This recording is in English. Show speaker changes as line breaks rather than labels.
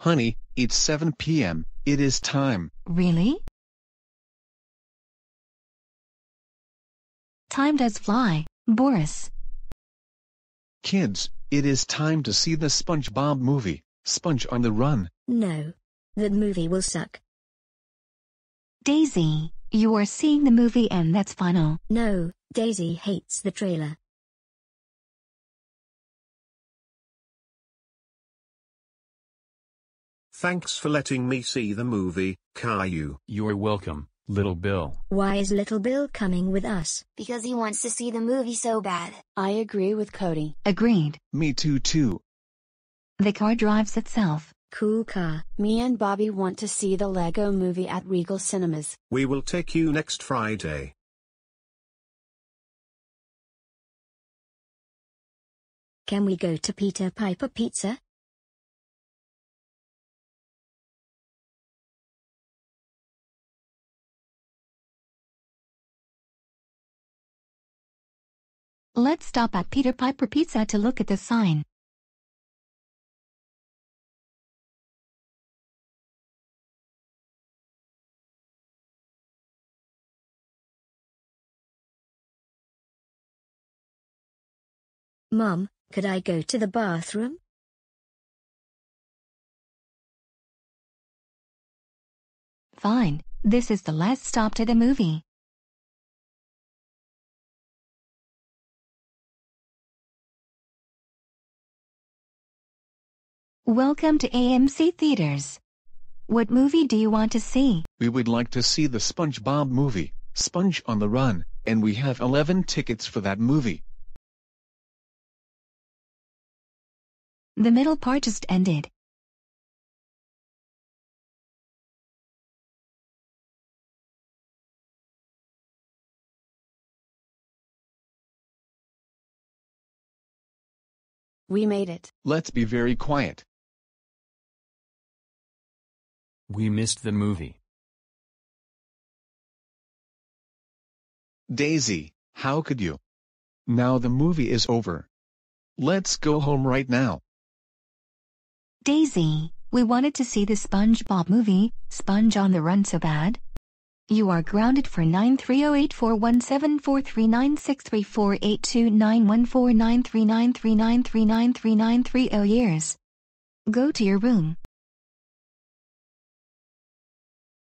Honey, it's 7 p.m., it is time.
Really? Time does fly, Boris.
Kids, it is time to see the SpongeBob movie, Sponge on the Run.
No. That movie will suck.
Daisy, you are seeing the movie and that's final.
No, Daisy hates the trailer.
Thanks for letting me see the movie, Caillou.
You're welcome, little Bill.
Why is Little Bill coming with us?
Because he wants to see the movie so bad.
I agree with Cody.
Agreed.
Me too too.
The car drives itself.
Cool car.
Me and Bobby want to see the Lego movie at Regal Cinemas.
We will take you next Friday.
Can we go to Peter Piper Pizza?
Let's stop at Peter Piper Pizza to look at the sign.
Mom, could I go to the bathroom?
Fine, this is the last stop to the movie. Welcome to AMC Theaters. What movie do you want to see?
We would like to see the SpongeBob movie, Sponge on the Run, and we have 11 tickets for that movie.
The middle part just ended.
We made it.
Let's be very quiet.
We missed the movie.
Daisy, how could you? Now the movie is over. Let's go home right now.
Daisy, we wanted to see the SpongeBob movie, Sponge on the Run so bad. You are grounded for 93084174396348291493939393930 years. Go to your room.